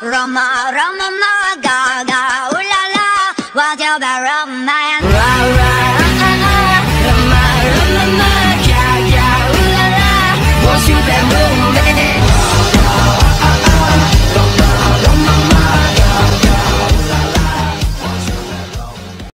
Roma, Roma, Gaga, ooh la la, what's your bad romance?